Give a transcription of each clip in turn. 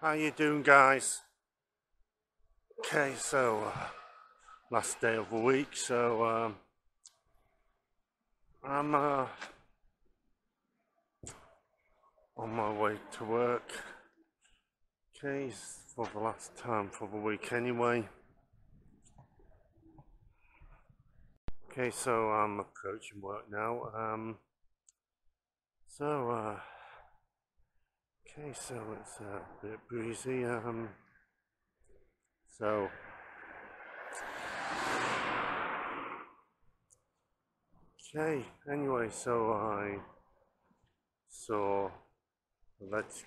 How you doing guys? Okay, so uh, last day of the week, so um, I'm uh, on my way to work. Okay, for the last time for the week anyway. Okay, so I'm approaching work now. Um, so, uh, okay, so it's a bit breezy. Um, so, okay, anyway, so I saw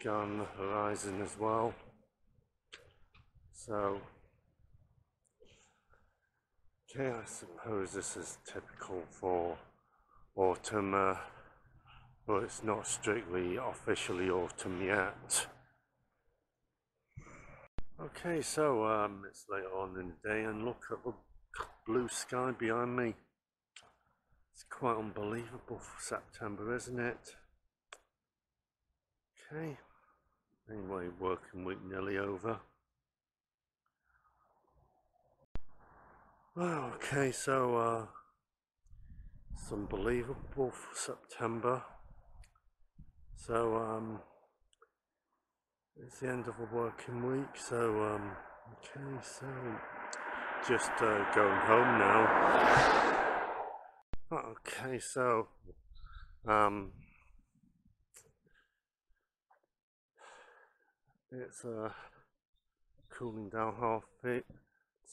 Go on the horizon as well. So, Okay, I suppose this is typical for autumn, uh, but it's not strictly officially autumn yet. Okay, so um, it's late on in the day and look at the blue sky behind me. It's quite unbelievable for September, isn't it? Okay, anyway, working week nearly over. Well, okay, so uh, it's unbelievable for September. So um, it's the end of a working week. So um, okay, so just uh, going home now. Okay, so um, it's uh, cooling down half bit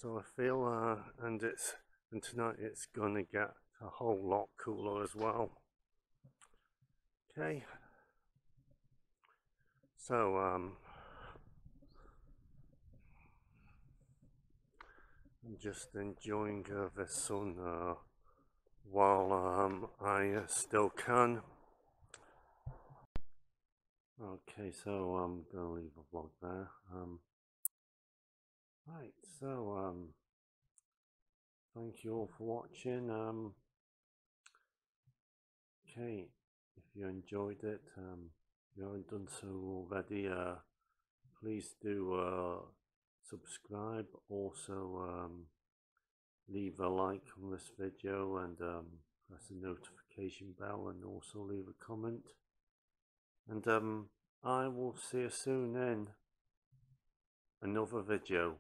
so I feel, uh, and it's, and tonight it's gonna get a whole lot cooler as well. Okay. So, um, I'm just enjoying uh, the sun uh, while um, I uh, still can. Okay, so I'm gonna leave a vlog there. Um, Right, so um, thank you all for watching. Um, okay, if you enjoyed it, um, you haven't done so already, uh, please do uh, subscribe. Also, um, leave a like on this video and um, press the notification bell and also leave a comment. And um, I will see you soon in another video.